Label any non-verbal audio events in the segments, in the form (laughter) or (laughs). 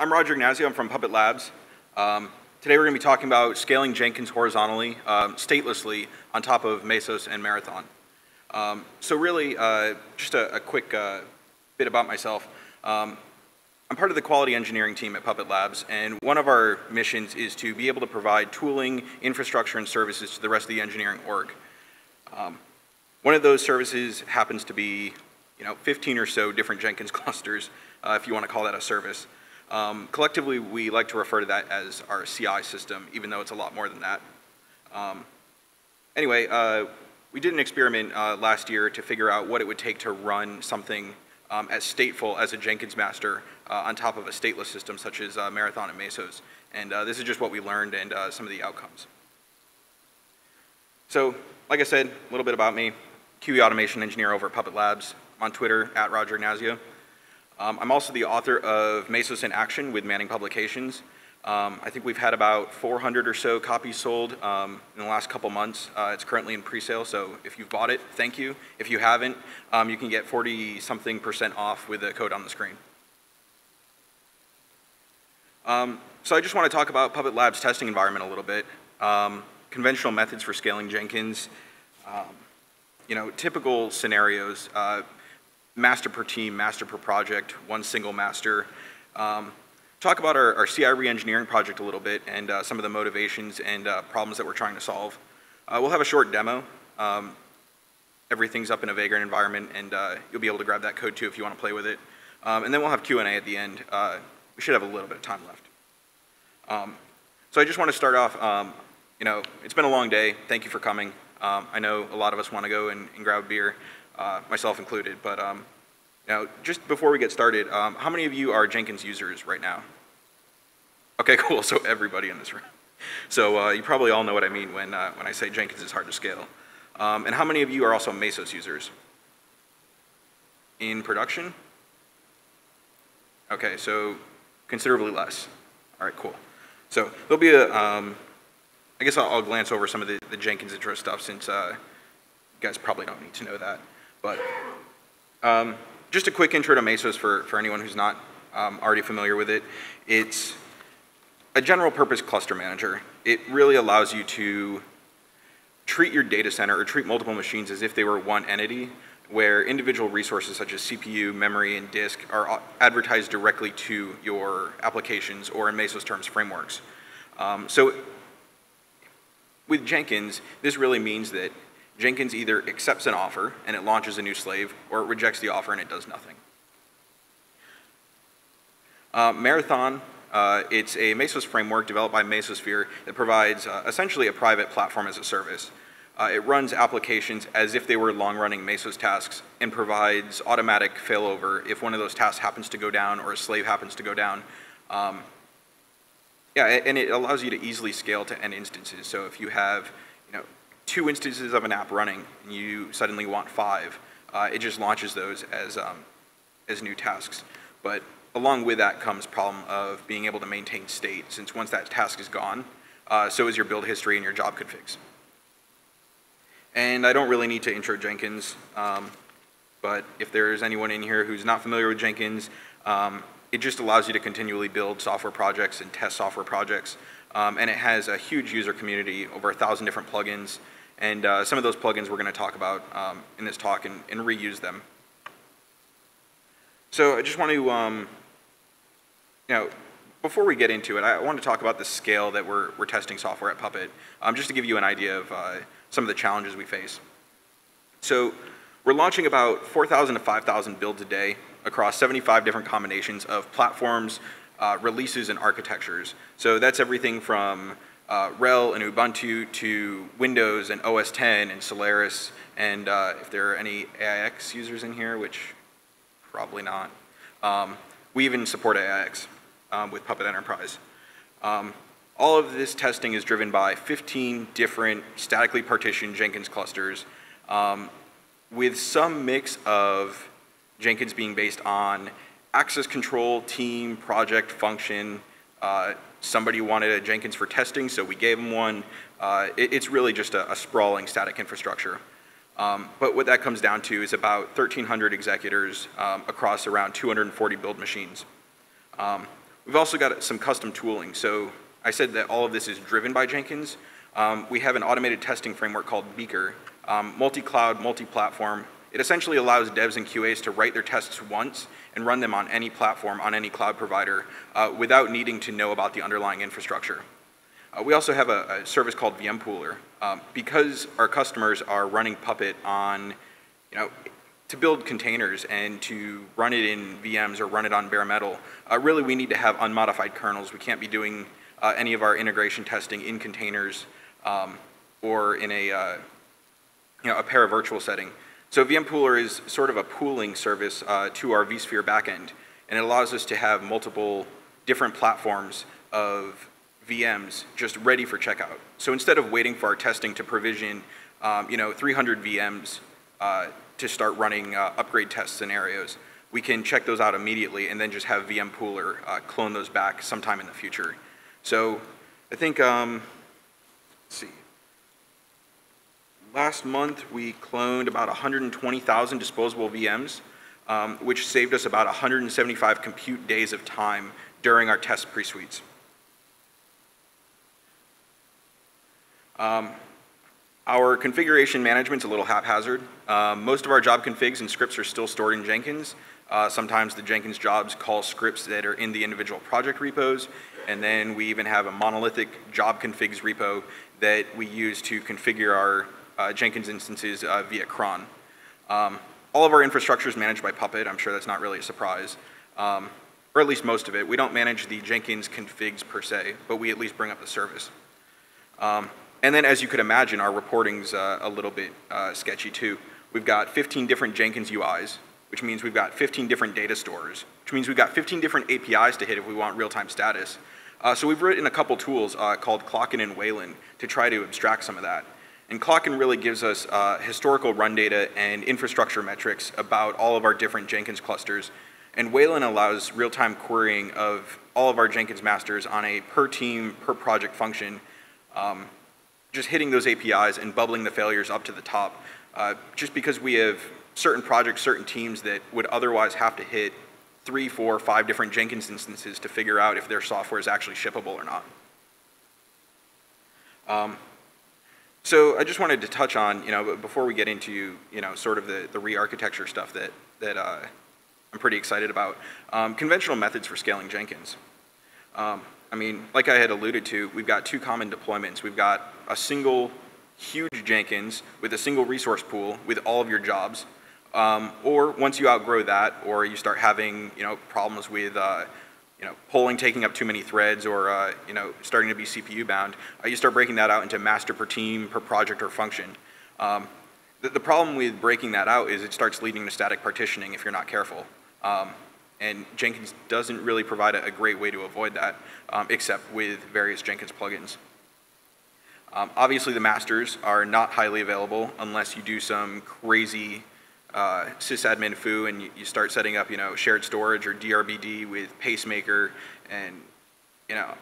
I'm Roger Ignazio. I'm from Puppet Labs. Um, today we're going to be talking about scaling Jenkins horizontally, um, statelessly, on top of Mesos and Marathon. Um, so really, uh, just a, a quick uh, bit about myself. Um, I'm part of the quality engineering team at Puppet Labs, and one of our missions is to be able to provide tooling, infrastructure, and services to the rest of the engineering org. Um, one of those services happens to be, you know, 15 or so different Jenkins (laughs) clusters, uh, if you want to call that a service. Um, collectively, we like to refer to that as our CI system, even though it's a lot more than that. Um, anyway, uh, we did an experiment uh, last year to figure out what it would take to run something um, as stateful as a Jenkins master uh, on top of a stateless system such as uh, Marathon and Mesos. And uh, this is just what we learned and uh, some of the outcomes. So, like I said, a little bit about me. QE automation engineer over at Puppet Labs. I'm on Twitter, at Roger Ignazio. Um, I'm also the author of Mesos in Action with Manning Publications. Um, I think we've had about 400 or so copies sold um, in the last couple months. Uh, it's currently in pre-sale, so if you've bought it, thank you. If you haven't, um, you can get 40 something percent off with the code on the screen. Um, so I just want to talk about Puppet Labs testing environment a little bit. Um, conventional methods for scaling Jenkins. you know, typical scenarios. Uh, master per team, master per project, one single master. Um, talk about our, our CI re-engineering project a little bit and uh, some of the motivations and uh, problems that we're trying to solve. Uh, we'll have a short demo. Um, everything's up in a Vagrant environment and uh, you'll be able to grab that code too if you want to play with it. Um, and then we'll have Q&A at the end. Uh, we should have a little bit of time left. Um, so I just want to start off, um, you know, it's been a long day. Thank you for coming. Um, I know a lot of us want to go and, and grab beer uh, myself included. But um, now, just before we get started, um, how many of you are Jenkins users right now? Okay, (laughs) cool. So everybody in this room. So uh, you probably all know what I mean when, uh, when I say Jenkins is hard to scale. Um, and how many of you are also Mesos users? In production? Okay, so considerably less. All right, cool. So there'll be a, um, I guess I'll, I'll, glance over some of the, the Jenkins intro stuff since uh, you guys probably don't need to know that. But um, just a quick intro to Mesos for, for anyone who's not um, already familiar with it. It's a general purpose cluster manager. It really allows you to treat your data center or treat multiple machines as if they were one entity where individual resources such as CPU, memory, and disk are advertised directly to your applications or in Mesos terms, frameworks. Um, so with Jenkins, this really means that Jenkins either accepts an offer and it launches a new slave, or it rejects the offer and it does nothing. Uh, Marathon, uh, it's a Mesos framework developed by Mesosphere that provides uh, essentially a private platform as a service. Uh, it runs applications as if they were long-running Mesos tasks and provides automatic failover if one of those tasks happens to go down or a slave happens to go down. Um, yeah, and it allows you to easily scale to n instances. So if you have two instances of an app running and you suddenly want five, uh, it just launches those as, um, as new tasks. But along with that comes problem of being able to maintain state, since once that task is gone, uh, so is your build history and your job configs. And I don't really need to intro Jenkins, um, but if there's anyone in here who's not familiar with Jenkins, um, it just allows you to continually build software projects and test software projects. Um, and it has a huge user community, over a thousand different plugins, and uh, some of those plugins we're going to talk about um, in this talk and, and, reuse them. So I just want to, um, you know, before we get into it, I want to talk about the scale that we're, we're testing software at Puppet, um, just to give you an idea of uh, some of the challenges we face. So we're launching about 4,000 to 5,000 builds a day across 75 different combinations of platforms, uh, releases, and architectures. So that's everything from uh, RHEL and Ubuntu to Windows and OS 10 and Solaris, and uh, if there are any AIX users in here, which probably not. Um, we even support AIX um, with Puppet Enterprise. Um, all of this testing is driven by 15 different statically partitioned Jenkins clusters um, with some mix of Jenkins being based on access control, team, project, function, uh, somebody wanted a Jenkins for testing, so we gave them one. Uh, it, it's really just a, a sprawling static infrastructure. Um, but what that comes down to is about 1,300 executors um, across around 240 build machines. Um, We've also got some custom tooling. So I said that all of this is driven by Jenkins. Um, we have an automated testing framework called Beaker, um, multi-cloud, multi-platform. It essentially allows devs and QAs to write their tests once and run them on any platform, on any cloud provider, uh, without needing to know about the underlying infrastructure. Uh, we also have a, a, service called VM Pooler. Um, because our customers are running Puppet on, you know, to build containers and to run it in VMs or run it on bare metal, uh, really we need to have unmodified kernels. We can't be doing uh, any of our integration testing in containers um, or in a, uh, you know, a paravirtual setting. So VM Pooler is sort of a pooling service uh, to our vSphere backend, and it allows us to have multiple different platforms of VMs just ready for checkout. So instead of waiting for our testing to provision, um, you know, 300 VMs uh, to start running uh, upgrade test scenarios, we can check those out immediately and then just have VM Pooler uh, clone those back sometime in the future. So I think, um, let's see. Last month, we cloned about 120,000 disposable VMs, um, which saved us about 175 compute days of time during our test pre-suites. Um, our configuration management's a little haphazard. Um, most of our job configs and scripts are still stored in Jenkins. Uh, sometimes the Jenkins jobs call scripts that are in the individual project repos, and then we even have a monolithic job configs repo that we use to configure our uh, Jenkins instances uh, via cron. Um, all of our infrastructure is managed by Puppet. I'm sure that's not really a surprise, um, or at least most of it. We don't manage the Jenkins configs per se, but we at least bring up the service. Um, and then as you could imagine, our reporting's uh, a little bit uh, sketchy too. We've got 15 different Jenkins UIs, which means we've got 15 different data stores, which means we've got 15 different APIs to hit if we want real-time status. Uh, so we've written a couple tools uh, called Clockin and Wayland to try to abstract some of that. And Clocken really gives us uh, historical run data and infrastructure metrics about all of our different Jenkins clusters. And Wayland allows real-time querying of all of our Jenkins masters on a per team, per project function, um, just hitting those APIs and bubbling the failures up to the top. Uh, just because we have certain projects, certain teams that would otherwise have to hit three, four, five different Jenkins instances to figure out if their software is actually shippable or not. Um, so I just wanted to touch on, you know, before we get into, you know, sort of the, the re-architecture stuff that, that uh, I'm pretty excited about, um, conventional methods for scaling Jenkins. Um, I mean, like I had alluded to, we've got two common deployments. We've got a single huge Jenkins with a single resource pool with all of your jobs. Um, or once you outgrow that, or you start having, you know, problems with uh, you know, polling taking up too many threads or, uh, you know, starting to be CPU bound, uh, you start breaking that out into master per team, per project or function. Um, the, the, problem with breaking that out is it starts leading to static partitioning if you're not careful. Um, and Jenkins doesn't really provide a, a great way to avoid that, um, except with various Jenkins plugins. Um, obviously, the masters are not highly available unless you do some crazy uh, sysadmin foo and you, you, start setting up, you know, shared storage or DRBD with pacemaker and, you know,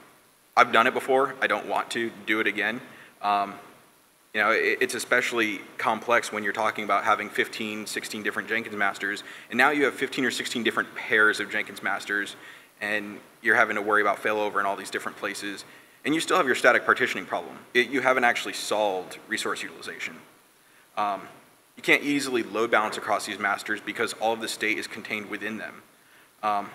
I've done it before. I don't want to do it again. Um, you know, it, it's especially complex when you're talking about having 15, 16 different Jenkins masters, and now you have 15 or 16 different pairs of Jenkins masters, and you're having to worry about failover in all these different places, and you still have your static partitioning problem. It, you haven't actually solved resource utilization. Um, you can't easily load balance across these masters because all of the state is contained within them. Um,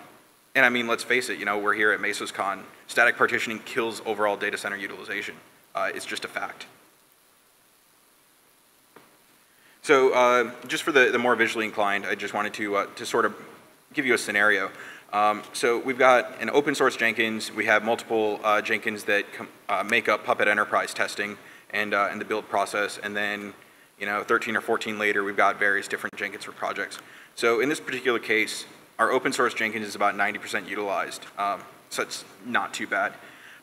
and I mean, let's face it, you know, we're here at MesosCon. Static partitioning kills overall data center utilization. Uh, it's just a fact. So uh, just for the, the more visually inclined, I just wanted to, uh, to sort of give you a scenario. Um, so we've got an open source Jenkins. We have multiple uh, Jenkins that uh, make up Puppet Enterprise testing and, uh, and the build process. And then you know, 13 or 14 later, we've got various different Jenkins for projects. So in this particular case, our open source Jenkins is about 90% utilized, um, so it's not too bad.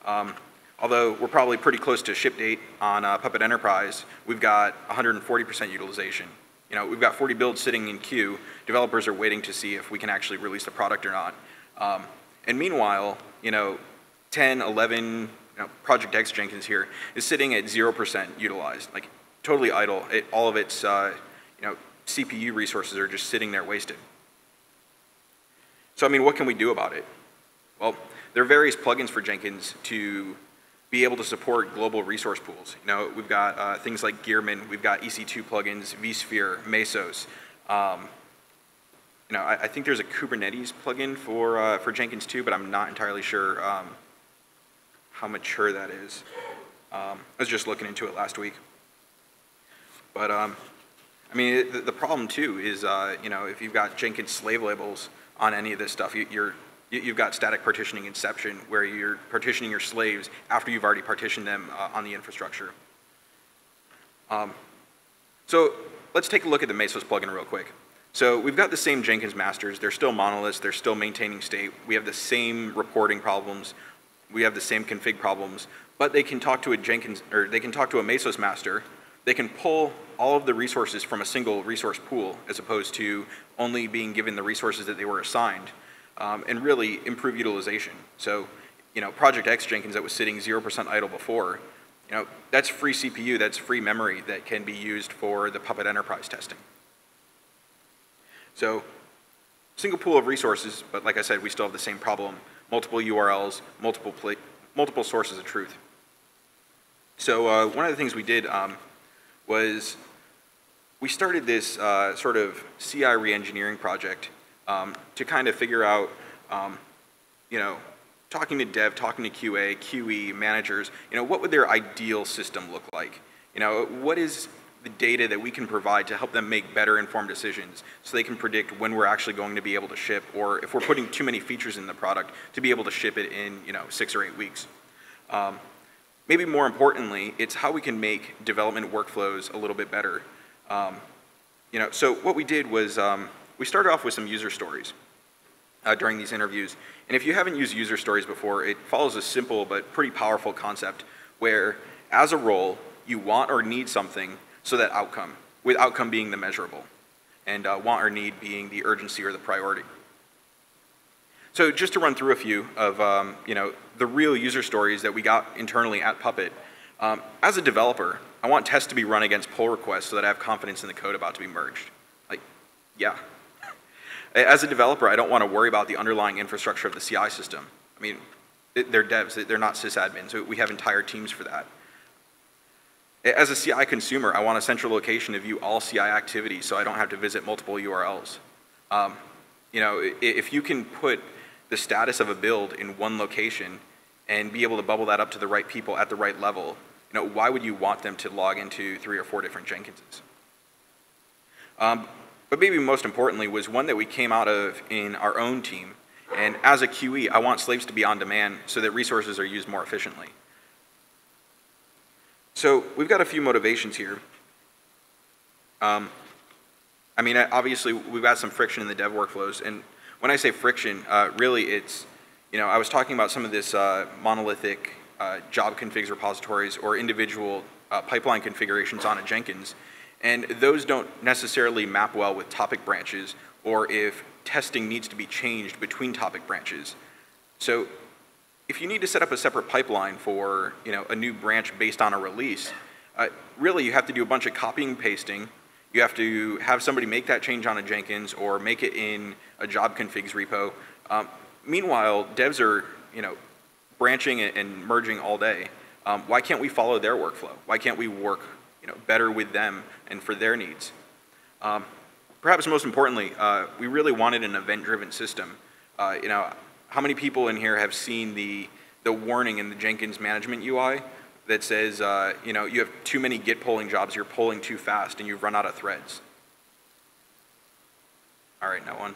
Um, although we're probably pretty close to ship date on uh, Puppet Enterprise, we've got 140% utilization. You know, we've got 40 builds sitting in queue. Developers are waiting to see if we can actually release the product or not. Um, and meanwhile, you know, 10, 11, you know, Project X Jenkins here is sitting at 0% utilized. Like totally idle. It, all of its uh, you know, CPU resources are just sitting there wasted. So I mean, what can we do about it? Well, there are various plugins for Jenkins to be able to support global resource pools. You know, we've got uh, things like Gearman, we've got EC2 plugins, vSphere, Mesos. Um, you know, I, I, think there's a Kubernetes plugin for, uh, for Jenkins too, but I'm not entirely sure um, how mature that is. Um, I was just looking into it last week. But, um, I mean, it, the, problem too is, uh, you know, if you've got Jenkins slave labels on any of this stuff, you, you're you've got static partitioning inception where you're partitioning your slaves after you've already partitioned them uh, on the infrastructure. Um, so let's take a look at the Mesos plugin real quick. So we've got the same Jenkins masters. They're still monoliths. They're still maintaining state. We have the same reporting problems. We have the same config problems. But they can talk to a Jenkins, or they can talk to a Mesos master. They can pull all of the resources from a single resource pool as opposed to only being given the resources that they were assigned um, and really improve utilization. So, you know, Project X Jenkins that was sitting 0% idle before, you know, that's free CPU, that's free memory that can be used for the Puppet Enterprise testing. So, single pool of resources, but like I said, we still have the same problem. Multiple URLs, multiple, multiple sources of truth. So uh, one of the things we did um, was we started this uh, sort of CI reengineering project um, to kind of figure out, um, you know, talking to dev, talking to QA, QE, managers, you know, what would their ideal system look like? You know, what is the data that we can provide to help them make better informed decisions so they can predict when we're actually going to be able to ship or if we're putting too many features in the product to be able to ship it in, you know, six or eight weeks. Um, maybe more importantly, it's how we can make development workflows a little bit better. Um, you know, so what we did was um, we started off with some user stories uh, during these interviews. And if you haven't used user stories before, it follows a simple but pretty powerful concept where, as a role, you want or need something so that outcome, with outcome being the measurable, and uh, want or need being the urgency or the priority. So just to run through a few of um, you know, the real user stories that we got internally at Puppet, um, as a developer, I want tests to be run against pull requests so that I have confidence in the code about to be merged. Like, yeah, (laughs) as a developer, I don't want to worry about the underlying infrastructure of the CI system. I mean, they're devs, they're not sysadmins. So we have entire teams for that. As a CI consumer, I want a central location to view all CI activity so I don't have to visit multiple URLs. Um, you know, if you can put the status of a build in one location and be able to bubble that up to the right people at the right level, you know, why would you want them to log into three or four different Jenkinses? Um, but maybe most importantly was one that we came out of in our own team. And as a QE, I want slaves to be on demand so that resources are used more efficiently. So we've got a few motivations here. Um, I mean, obviously, we've got some friction in the dev workflows. And when I say friction, uh, really it's, you know, I was talking about some of this uh, monolithic uh, job configs repositories or individual uh, pipeline configurations on a Jenkins. And those don't necessarily map well with topic branches or if testing needs to be changed between topic branches. So if you need to set up a separate pipeline for you know, a new branch based on a release, uh, really you have to do a bunch of copying and pasting. You have to have somebody make that change on a Jenkins or make it in a job configs repo. Um, meanwhile, devs are you know, branching and merging all day. Um, why can't we follow their workflow? Why can't we work you know, better with them and for their needs. Um, perhaps most importantly, uh, we really wanted an event-driven system. Uh, you know, how many people in here have seen the, the warning in the Jenkins management UI that says, uh, you know, you have too many Git polling jobs, you're polling too fast, and you've run out of threads? All right, no one?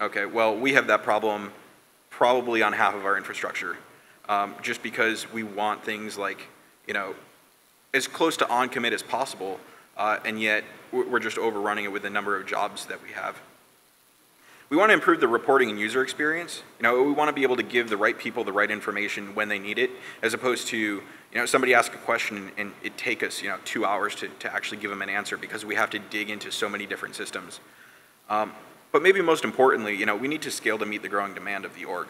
Okay, well, we have that problem probably on half of our infrastructure, um, just because we want things like, you know, as close to on commit as possible, uh, and yet we're just overrunning it with the number of jobs that we have. We want to improve the reporting and user experience. You know, we want to be able to give the right people the right information when they need it, as opposed to, you know, somebody ask a question and it take us, you know, two hours to, to actually give them an answer because we have to dig into so many different systems. Um, but maybe most importantly, you know, we need to scale to meet the growing demand of the org.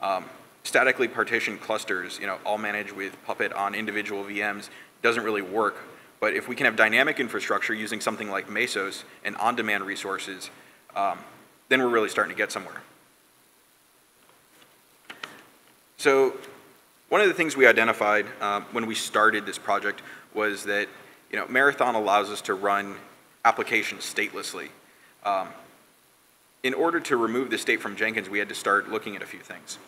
Um, statically partitioned clusters, you know, all managed with Puppet on individual VMs doesn't really work. But if we can have dynamic infrastructure using something like Mesos and on-demand resources, um, then we're really starting to get somewhere. So one of the things we identified um, when we started this project was that you know, Marathon allows us to run applications statelessly. Um, in order to remove the state from Jenkins, we had to start looking at a few things.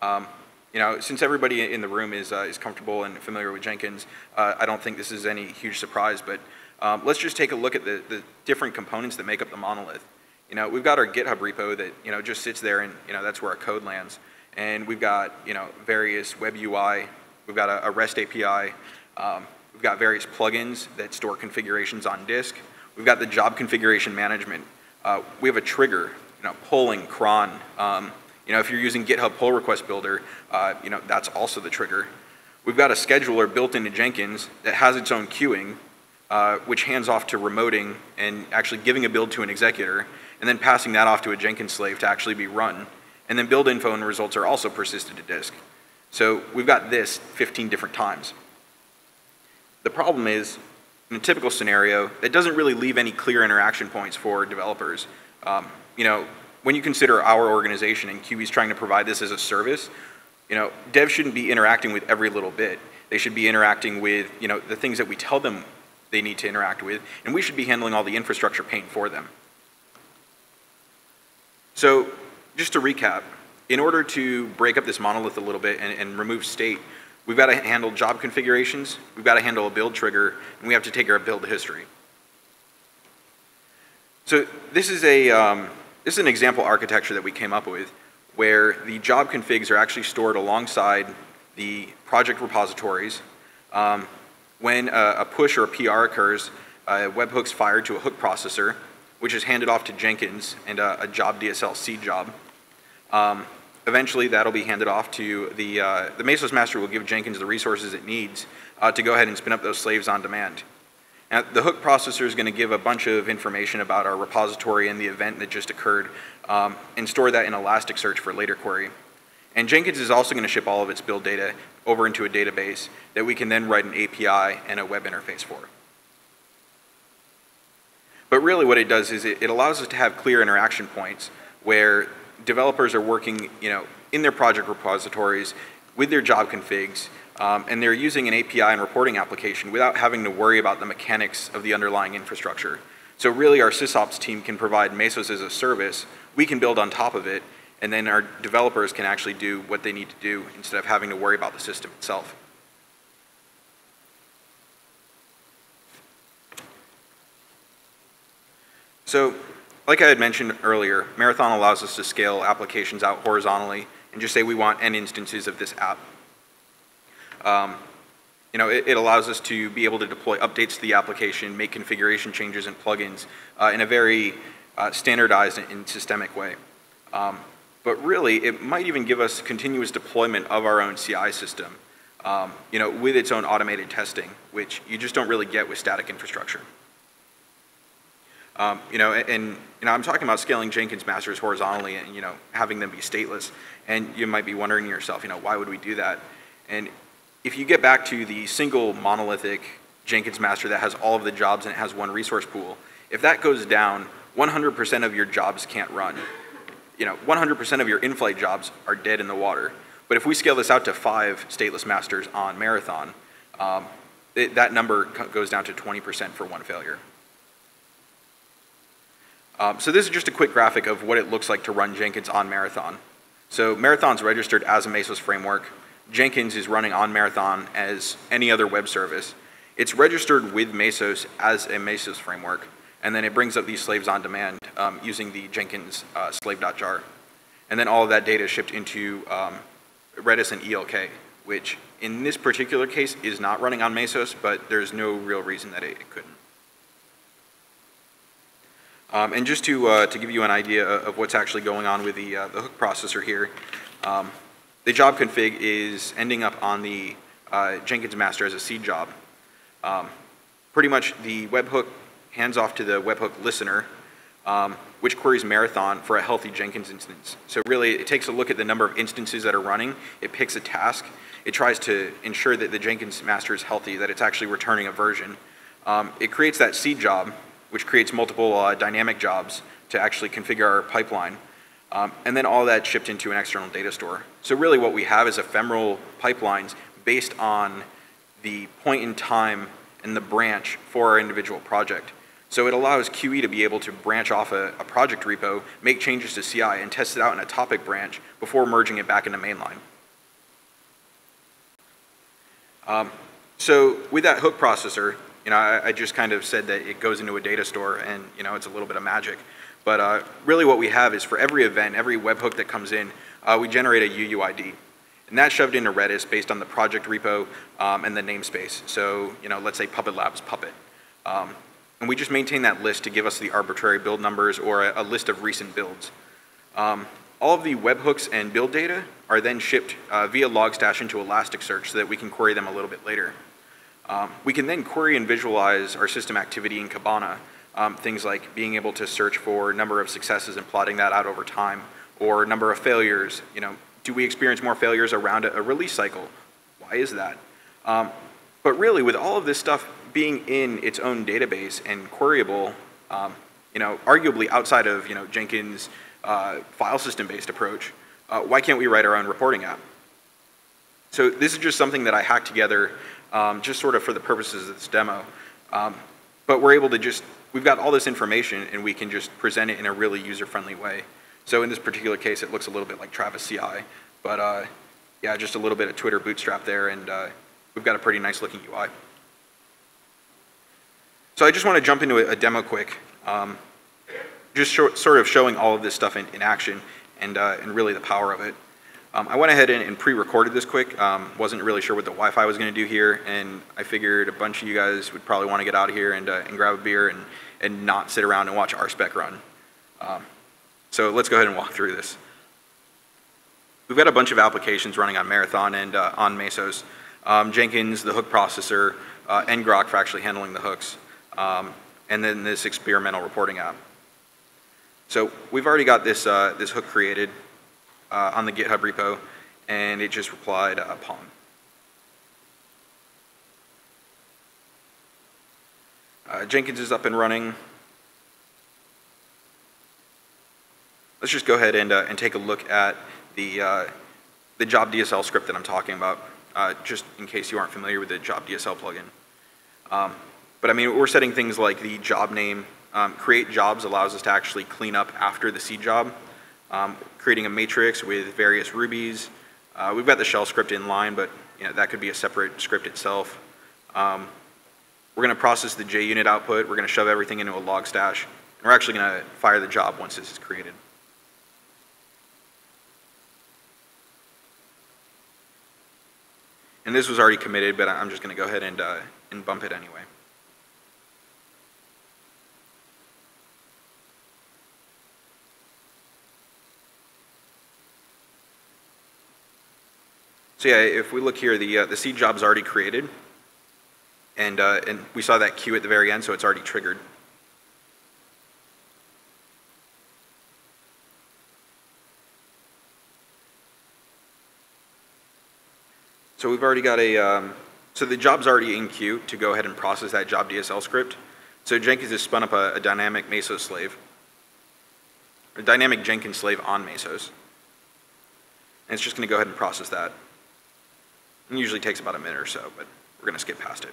Um, you know, since everybody in the room is, uh, is comfortable and familiar with Jenkins, uh, I don't think this is any huge surprise, but um, let's just take a look at the, the different components that make up the monolith. You know, we've got our GitHub repo that, you know, just sits there and, you know, that's where our code lands. And we've got, you know, various web UI, we've got a, a REST API, um, we've got various plugins that store configurations on disk. We've got the job configuration management. Uh, we have a trigger, you know, polling, cron. Um, you know, if you're using GitHub pull request builder, uh, you know, that's also the trigger. We've got a scheduler built into Jenkins that has its own queuing, uh, which hands off to remoting and actually giving a build to an executor, and then passing that off to a Jenkins slave to actually be run. And then build info and results are also persisted to disk. So we've got this 15 different times. The problem is, in a typical scenario, it doesn't really leave any clear interaction points for developers. Um, you know, when you consider our organization and QE's trying to provide this as a service, you know, devs shouldn't be interacting with every little bit. They should be interacting with, you know, the things that we tell them they need to interact with, and we should be handling all the infrastructure pain for them. So just to recap, in order to break up this monolith a little bit and, and remove state, we've got to handle job configurations, we've got to handle a build trigger, and we have to take care of build history. So this is a um, this is an example architecture that we came up with where the job configs are actually stored alongside the project repositories. Um, when a, a, push or a PR occurs, a webhook's fired to a hook processor, which is handed off to Jenkins and a, a job DSL seed job. Um, eventually, that'll be handed off to the, uh, the Mesos master will give Jenkins the resources it needs uh, to go ahead and spin up those slaves on demand. Now, the hook processor is going to give a bunch of information about our repository and the event that just occurred um, and store that in Elasticsearch for later query. And Jenkins is also going to ship all of its build data over into a database that we can then write an API and a web interface for. But really what it does is it, it allows us to have clear interaction points where developers are working you know, in their project repositories with their job configs um, and they're using an API and reporting application without having to worry about the mechanics of the underlying infrastructure. So really our sysops team can provide Mesos as a service, we can build on top of it, and then our developers can actually do what they need to do instead of having to worry about the system itself. So, like I had mentioned earlier, Marathon allows us to scale applications out horizontally and just say we want n instances of this app. Um, you know, it, it, allows us to be able to deploy updates to the application, make configuration changes and plugins uh, in a very uh, standardized and systemic way. Um, but really, it might even give us continuous deployment of our own CI system, um, you know, with its own automated testing, which you just don't really get with static infrastructure. Um, you know, and, you know, I'm talking about scaling Jenkins masters horizontally and, you know, having them be stateless. And you might be wondering yourself, you know, why would we do that? And if you get back to the single monolithic Jenkins master that has all of the jobs and it has one resource pool, if that goes down, 100% of your jobs can't run. You know, 100% of your in-flight jobs are dead in the water. But if we scale this out to five stateless masters on Marathon, um, it, that number goes down to 20% for one failure. Um, so this is just a quick graphic of what it looks like to run Jenkins on Marathon. So Marathon's registered as a Mesos framework. Jenkins is running on Marathon as any other web service. It's registered with Mesos as a Mesos framework, and then it brings up these slaves on demand um, using the Jenkins uh, slave.jar. And then all of that data is shipped into um, Redis and ELK, which in this particular case is not running on Mesos, but there's no real reason that it, it couldn't. Um, and just to, uh, to give you an idea of what's actually going on with the, uh, the hook processor here, um, the job config is ending up on the uh, Jenkins master as a seed job. Um, pretty much the webhook hands off to the webhook listener, um, which queries Marathon for a healthy Jenkins instance. So really, it takes a look at the number of instances that are running, it picks a task, it tries to ensure that the Jenkins master is healthy, that it's actually returning a version. Um, it creates that seed job, which creates multiple uh, dynamic jobs to actually configure our pipeline. Um, and then all that shipped into an external data store. So really what we have is ephemeral pipelines based on the point in time and the branch for our individual project. So it allows QE to be able to branch off a, a, project repo, make changes to CI, and test it out in a topic branch before merging it back into mainline. Um, so with that hook processor, you know, I, I, just kind of said that it goes into a data store and, you know, it's a little bit of magic. But uh, really what we have is for every event, every webhook that comes in, uh, we generate a UUID. And that's shoved into Redis based on the project repo um, and the namespace. So, you know, let's say Puppet Labs Puppet. Um, and we just maintain that list to give us the arbitrary build numbers or a, a list of recent builds. Um, all of the webhooks and build data are then shipped uh, via Logstash into Elasticsearch so that we can query them a little bit later. Um, we can then query and visualize our system activity in Kibana, um, things like being able to search for number of successes and plotting that out over time, or number of failures. You know, do we experience more failures around a, release cycle? Why is that? Um, but really, with all of this stuff being in its own database and queryable, um, you know, arguably outside of you know Jenkins' uh, file system-based approach, uh, why can't we write our own reporting app? So this is just something that I hacked together, um, just sort of for the purposes of this demo. Um, but we're able to just we've got all this information and we can just present it in a really user-friendly way. So in this particular case, it looks a little bit like Travis CI, but uh, yeah, just a little bit of Twitter bootstrap there, and uh, we've got a pretty nice looking UI. So I just want to jump into a, a demo quick, um, just sort of showing all of this stuff in, in action and, uh, and really the power of it. Um, I went ahead and, and pre-recorded this quick. Um, wasn't really sure what the Wi-Fi was going to do here, and I figured a bunch of you guys would probably want to get out of here and, uh, and grab a beer and, and not sit around and watch RSpec run. Um, so let's go ahead and walk through this. We've got a bunch of applications running on Marathon and uh, on Mesos. Um, Jenkins, the hook processor, uh, ngrok for actually handling the hooks, um, and then this experimental reporting app. So we've already got this, uh, this hook created uh, on the GitHub repo, and it just replied uh, POM. Uh, Jenkins is up and running. Let's just go ahead and, uh, and take a look at the, uh, the job DSL script that I'm talking about, uh, just in case you aren't familiar with the job DSL plugin. Um, but I mean, we're setting things like the job name. Um, create jobs allows us to actually clean up after the seed job um, creating a matrix with various rubies. Uh, we've got the shell script in line, but you know, that could be a separate script itself. Um, we're going to process the JUnit output. We're going to shove everything into a Logstash. And we're actually going to fire the job once this is created. And this was already committed, but I'm just going to go ahead and, uh, and bump it anyway. So yeah, if we look here, the, uh, the seed job's already created. And, uh, and we saw that queue at the very end, so it's already triggered. So we've already got a, um, so the job's already in queue to go ahead and process that job DSL script. So Jenkins has spun up a, a dynamic Mesos slave, a dynamic Jenkins slave on Mesos. And it's just going to go ahead and process that. It usually takes about a minute or so, but we're going to skip past it.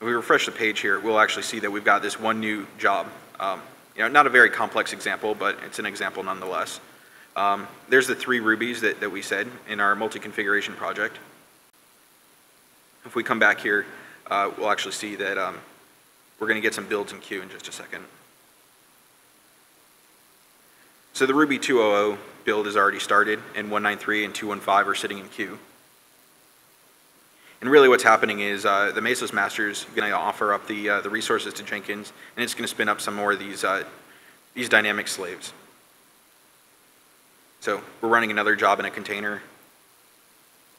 If we refresh the page here, we'll actually see that we've got this one new job. Um, you know, not a very complex example, but it's an example nonetheless. Um, there's the three rubies that, that we said in our multi-configuration project. If we come back here, uh, we'll actually see that um, we're going to get some builds in queue in just a second. So the Ruby 2.0 build is already started, and 193 and 215 are sitting in queue. And really what's happening is uh, the Mesos master is going to offer up the, uh, the resources to Jenkins, and it's going to spin up some more of these, uh, these dynamic slaves. So we're running another job in a container,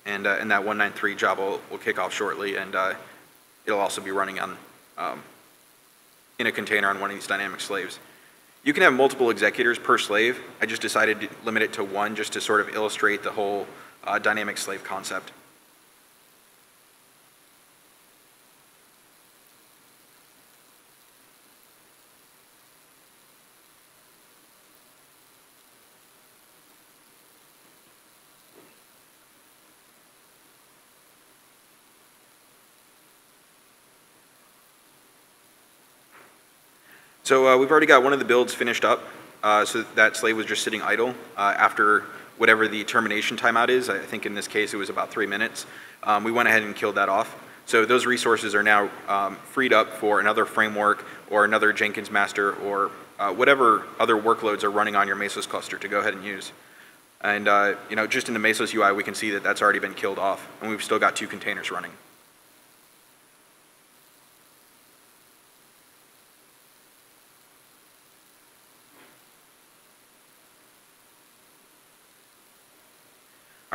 and, uh, and that 193 job will, will kick off shortly, and uh, it'll also be running on, um, in a container on one of these dynamic slaves. You can have multiple executors per slave. I just decided to limit it to one just to sort of illustrate the whole uh, dynamic slave concept. So uh, we've already got one of the builds finished up. Uh, so that slave was just sitting idle uh, after whatever the termination timeout is. I think in this case it was about three minutes. Um, we went ahead and killed that off. So those resources are now um, freed up for another framework or another Jenkins master or uh, whatever other workloads are running on your Mesos cluster to go ahead and use. And uh, you know, just in the Mesos UI, we can see that that's already been killed off, and we've still got two containers running.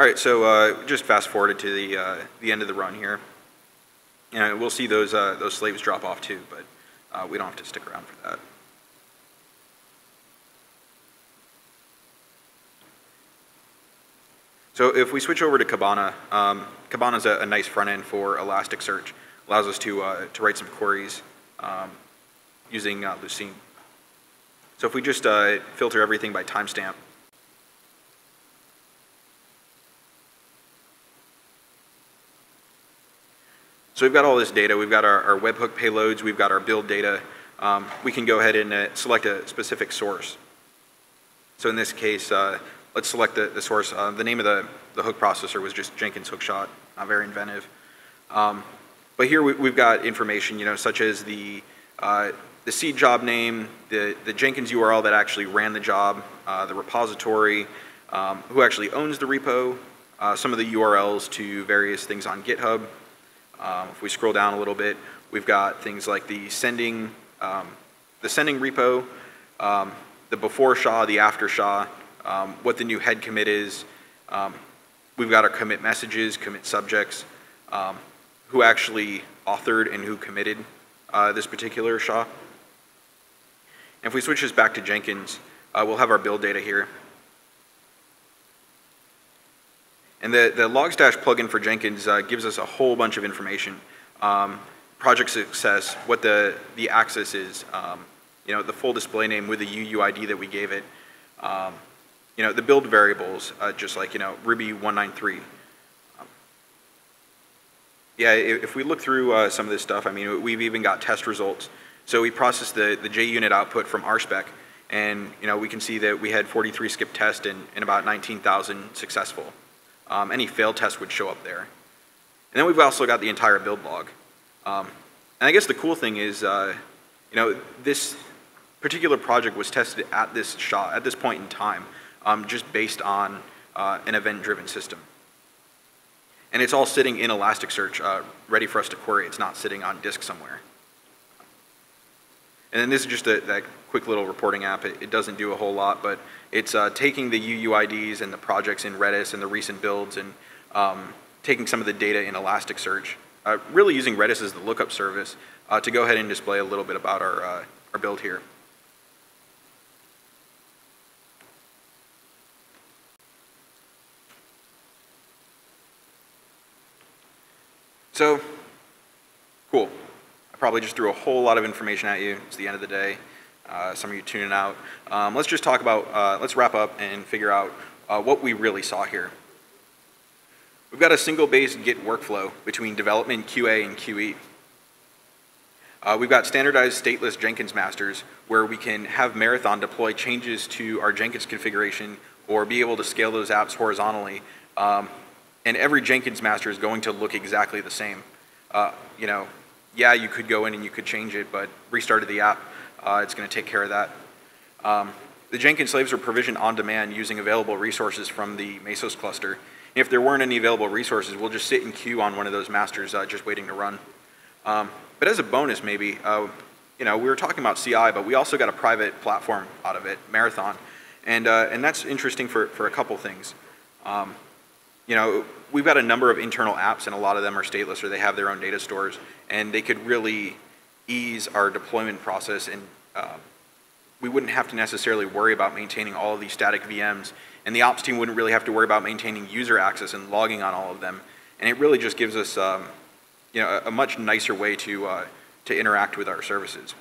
All right, so uh, just fast forwarded to the, uh, the end of the run here. And we'll see those, uh, those slaves drop off too, but uh, we don't have to stick around for that. So if we switch over to Kibana, um, Kibana is a, a, nice front end for Elasticsearch. Allows us to, uh, to write some queries um, using uh, Lucene. So if we just filter everything by timestamp, So we've got all this data. We've got our, our webhook payloads. We've got our build data. Um, we can go ahead and uh, select a specific source. So in this case, uh, let's select the, the source. Uh, the name of the, the hook processor was just Jenkins Hookshot, not very inventive. Um, but here we, have got information, you know, such as the, uh, the seed job name, the, the Jenkins URL that actually ran the job, uh, the repository, um, who actually owns the repo, uh, some of the URLs to various things on GitHub, um, if we scroll down a little bit, we've got things like the sending, um, the sending repo, um, the before SHA, the after SHA, um, what the new head commit is. Um, we've got our commit messages, commit subjects, um, who actually authored and who committed uh, this particular SHA. And if we switch this back to Jenkins, uh, we'll have our build data here. And the, the Logstash plugin for Jenkins uh, gives us a whole bunch of information. Um, project success, what the, the access is, um, you know, the full display name with the UUID that we gave it, um, you know, the build variables, uh, just like, you know, Ruby 193. Um, yeah, if we look through uh, some of this stuff, I mean, we've even got test results. So we processed the, the JUnit output from RSpec, and, you know, we can see that we had 43 skip tests and, and about 19,000 successful. Um, any failed test would show up there. And then we've also got the entire build log. Um, and I guess the cool thing is, uh, you know, this particular project was tested at this SHA, at this point in time, um, just based on uh, an event-driven system. And it's all sitting in Elasticsearch, uh, ready for us to query. It's not sitting on disk somewhere. And then this is just a, that quick little reporting app. It, it doesn't do a whole lot, but it's uh, taking the UUIDs and the projects in Redis and the recent builds and um, taking some of the data in Elasticsearch, uh, really using Redis as the lookup service uh, to go ahead and display a little bit about our, uh, our build here. So, probably just threw a whole lot of information at you. It's the end of the day. Uh, some of you tuning out. Um, let's just talk about, uh, let's wrap up and figure out uh, what we really saw here. We've got a single base Git workflow between development, QA, and QE. Uh, we've got standardized stateless Jenkins masters where we can have Marathon deploy changes to our Jenkins configuration or be able to scale those apps horizontally. Um, and every Jenkins master is going to look exactly the same. Uh, you know, yeah, you could go in and you could change it, but restarted the app, uh, it's going to take care of that. Um, the Jenkins slaves are provisioned on demand using available resources from the Mesos cluster. If there weren't any available resources, we'll just sit in queue on one of those masters uh, just waiting to run. Um, but as a bonus, maybe, uh, you know, we were talking about CI, but we also got a private platform out of it, Marathon. And, uh, and that's interesting for, for a couple things. Um, you know, we've got a number of internal apps, and a lot of them are stateless or they have their own data stores, and they could really ease our deployment process, and uh, we wouldn't have to necessarily worry about maintaining all of these static VMs, and the ops team wouldn't really have to worry about maintaining user access and logging on all of them, and it really just gives us, um, you know, a, a, much nicer way to uh, to interact with our services.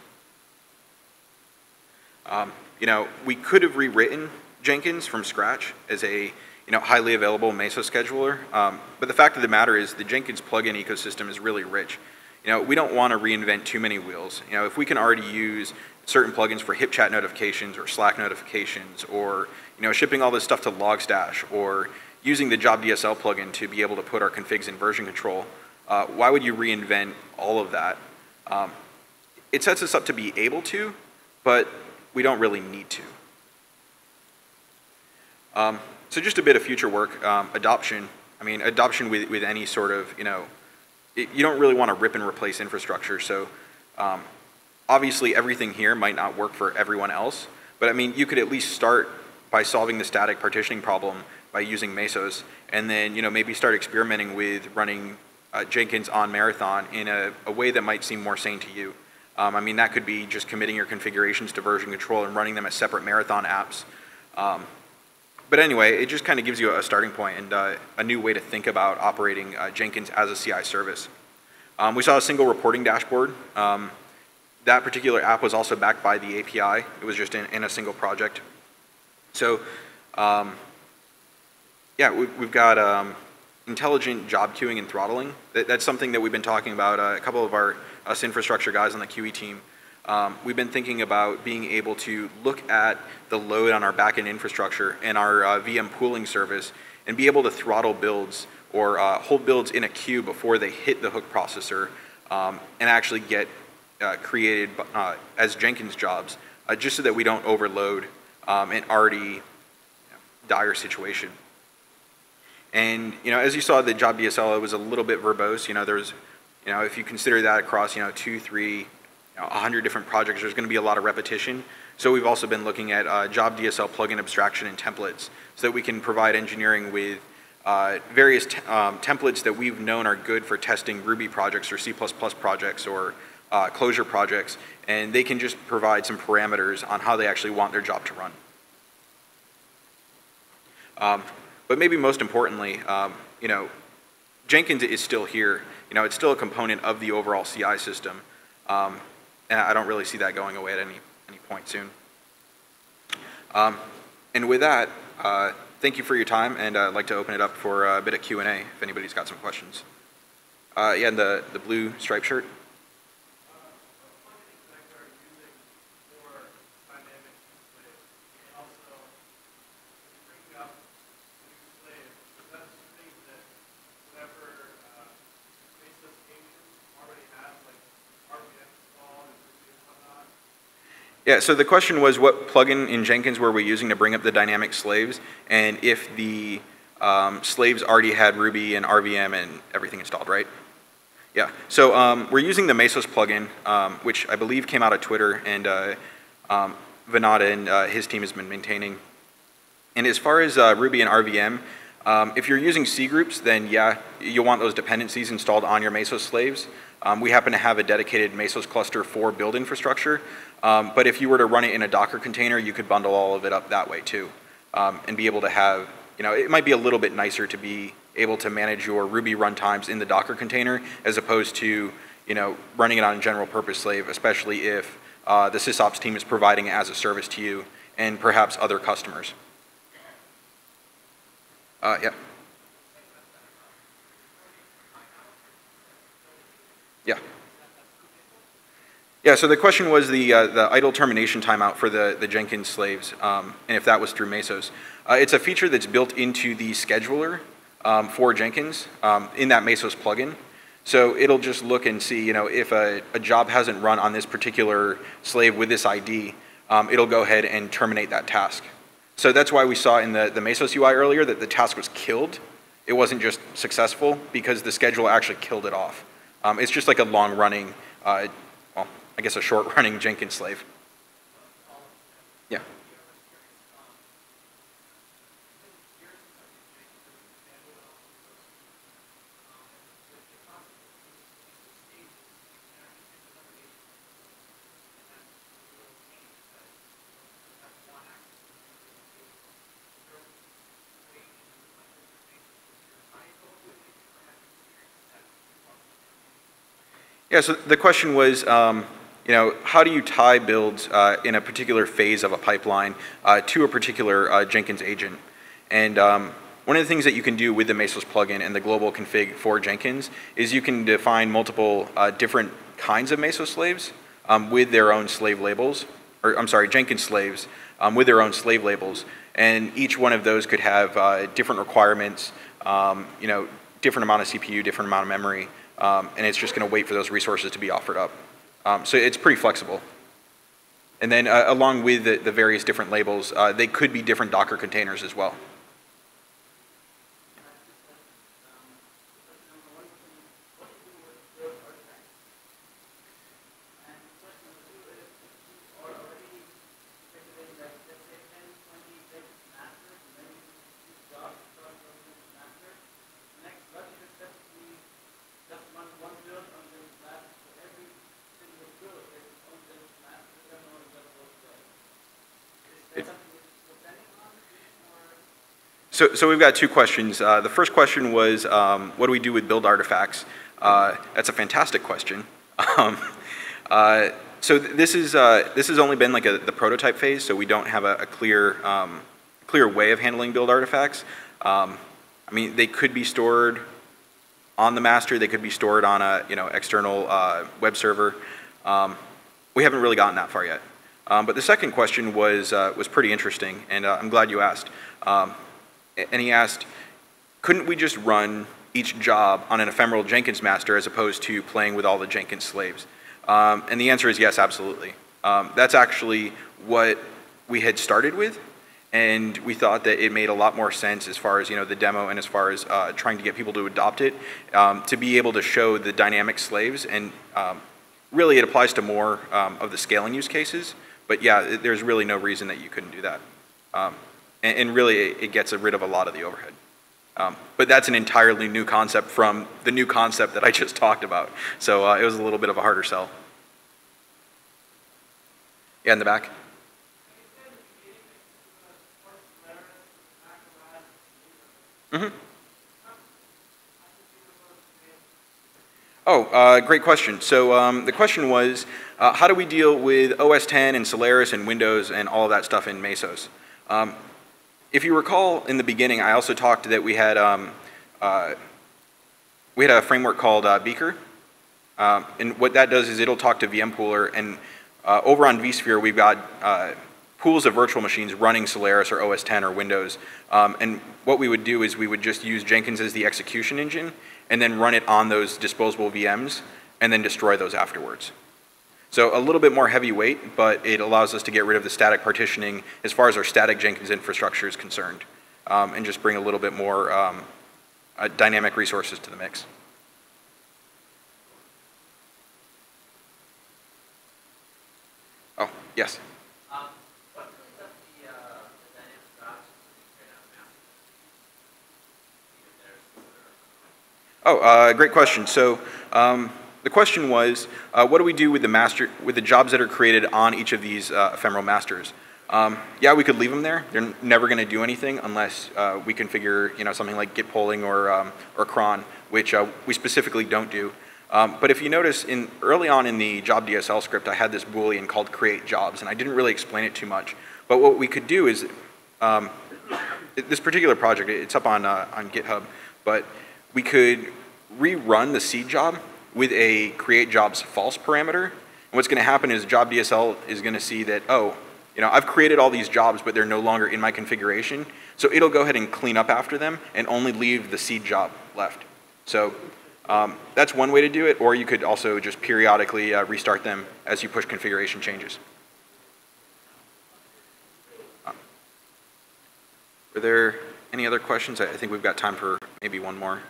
Um, you know, we could have rewritten Jenkins from scratch as a you know, highly available Mesos scheduler. Um, but the fact of the matter is the Jenkins plugin ecosystem is really rich. You know, we don't want to reinvent too many wheels. You know, if we can already use certain plugins for HipChat notifications or Slack notifications or you know, shipping all this stuff to Logstash or using the Job DSL plugin to be able to put our configs in version control, uh, why would you reinvent all of that? Um, it sets us up to be able to, but we don't really need to. Um, so just a bit of future work, um, adoption. I mean, adoption with, with any sort of, you know, it, you don't really want to rip and replace infrastructure. So um, obviously everything here might not work for everyone else, but I mean, you could at least start by solving the static partitioning problem by using Mesos, and then you know maybe start experimenting with running uh, Jenkins on Marathon in a, a, way that might seem more sane to you. Um, I mean, that could be just committing your configurations to version control and running them as separate Marathon apps. Um, but anyway, it just kind of gives you a starting point and uh, a new way to think about operating uh, Jenkins as a CI service. Um, we saw a single reporting dashboard. Um, that particular app was also backed by the API. It was just in, in a single project. So, um, yeah, we, have got um, intelligent job queuing and throttling. That, that's something that we've been talking about. Uh, a couple of our us infrastructure guys on the QE team. Um, we've been thinking about being able to look at the load on our backend infrastructure and our uh, VM pooling service and be able to throttle builds or uh, hold builds in a queue before they hit the hook processor um, and actually get uh, created uh, as Jenkins jobs, uh, just so that we don't overload um, an already dire situation. And you know, as you saw, the job DSL was a little bit verbose. You know, there's, you know, if you consider that across, you know, two, three, know, 100 different projects, there's going to be a lot of repetition. So we've also been looking at uh, job DSL plugin abstraction and templates so that we can provide engineering with uh, various um, templates that we've known are good for testing Ruby projects or C++ projects or uh, Clojure projects, and they can just provide some parameters on how they actually want their job to run. Um, but maybe most importantly, um, you know, Jenkins is still here. You know, it's still a component of the overall CI system, um, and I don't really see that going away at any any point soon. Um, and with that, uh, thank you for your time, and uh, I'd like to open it up for a bit of Q and A if anybody's got some questions. Uh, yeah, and the the blue striped shirt. Yeah, so the question was what plugin in Jenkins were we using to bring up the dynamic slaves, and if the um, slaves already had Ruby and RVM and everything installed, right? Yeah, so um, we're using the Mesos plugin, um, which I believe came out of Twitter, and uh, um, Vinod and uh, his team has been maintaining. And as far as uh, Ruby and RVM, um, if you're using C groups, then yeah, you'll want those dependencies installed on your Mesos slaves. Um, we happen to have a dedicated Mesos cluster for build infrastructure, um, but if you were to run it in a Docker container, you could bundle all of it up that way too, um, and be able to have, you know, it might be a little bit nicer to be able to manage your Ruby runtimes in the Docker container as opposed to, you know, running it on a general purpose slave, especially if uh, the sysops team is providing it as a service to you and perhaps other customers. Uh, yeah. Yeah. Yeah, so the question was the, uh, the idle termination timeout for the, the Jenkins slaves, um, and if that was through Mesos. Uh, it's a feature that's built into the scheduler um, for Jenkins um, in that Mesos plugin. So it'll just look and see, you know, if a, a job hasn't run on this particular slave with this ID, um, it'll go ahead and terminate that task. So that's why we saw in the, the Mesos UI earlier that the task was killed. It wasn't just successful because the scheduler actually killed it off. Um, it's just like a long running, uh, well, I guess a short (laughs) running Jenkins slave. Yeah, so the question was, um, you know, how do you tie builds uh, in a particular phase of a pipeline uh, to a particular uh, Jenkins agent? And um, one of the things that you can do with the Mesos plugin and the global config for Jenkins is you can define multiple uh, different kinds of Mesos slaves. um, with their own slave labels, or I'm sorry, Jenkins slaves um, with their own slave labels. And each one of those could have uh, different requirements, um, you know, different amount of CPU, different amount of memory, um, and it's just going to wait for those resources to be offered up. Um, so it's pretty flexible. And then uh, along with the, the, various different labels, uh, they could be different Docker containers as well. So, so we've got two questions. Uh, the first question was, um, what do we do with build artifacts? Uh, that's a fantastic question. (laughs) Um, uh, so th this is uh, this has only been like a, the prototype phase, so we don't have a, a clear um, clear way of handling build artifacts. Um, I mean, they could be stored on the master. They could be stored on a you know external uh, web server. Um, we haven't really gotten that far yet. Um, but the second question was uh, was pretty interesting, and I'm glad you asked. Um, and he asked, couldn't we just run each job on an ephemeral Jenkins master as opposed to playing with all the Jenkins slaves? Um, and the answer is yes, absolutely. Um, that's actually what we had started with, and we thought that it made a lot more sense as far as you know the demo and as far as uh, trying to get people to adopt it, um, to be able to show the dynamic slaves, and um, really it applies to more um, of the scaling use cases. But yeah, there's really no reason that you couldn't do that. And, and really it, gets rid of a lot of the overhead. Um, but that's an entirely new concept from the new concept that I just talked about. So uh, it was a little bit of a harder sell. Yeah, in the back. Mm-hmm. Oh, uh, great question. So um, the question was, uh, how do we deal with OS 10 and Solaris and Windows and all of that stuff in Mesos? Um, if you recall in the beginning, I also talked that we had, um, uh, we had a framework called uh, Beaker. Um, and what that does is it'll talk to VM Pooler. And uh, over on vSphere, we've got uh, pools of virtual machines running Solaris or OS 10 or Windows. Um, and what we would do is we would just use Jenkins as the execution engine and then run it on those disposable VMs and then destroy those afterwards. So a little bit more heavyweight, but it allows us to get rid of the static partitioning as far as our static Jenkins infrastructure is concerned, um, and just bring a little bit more um, uh, dynamic resources to the mix. Oh, yes. Um, oh, uh, great question. So um, the question was, uh, what do we do with the master, with the jobs that are created on each of these uh, ephemeral masters? Um, yeah, we could leave them there. They're never going to do anything unless uh, we configure, you know, something like git polling or um, or cron, which uh, we specifically don't do. Um, but if you notice, in early on in the job DSL script, I had this boolean called create jobs, and I didn't really explain it too much. But what we could do is, um, this particular project, it's up on uh, on GitHub, but we could rerun the seed job with a create jobs false parameter. And what's going to happen is job DSL is going to see that, oh, you know, I've created all these jobs, but they're no longer in my configuration. So it'll go ahead and clean up after them and only leave the seed job left. So um, that's one way to do it, or you could also just periodically uh, restart them as you push configuration changes. Uh, are there any other questions? I think we've got time for maybe one more.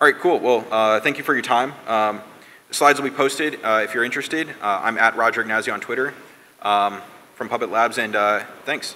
All right, cool. Well, uh, thank you for your time. Um, the slides will be posted uh, if you're interested. Uh, I'm at Roger Ignazio on Twitter um, from Puppet Labs, and uh, thanks.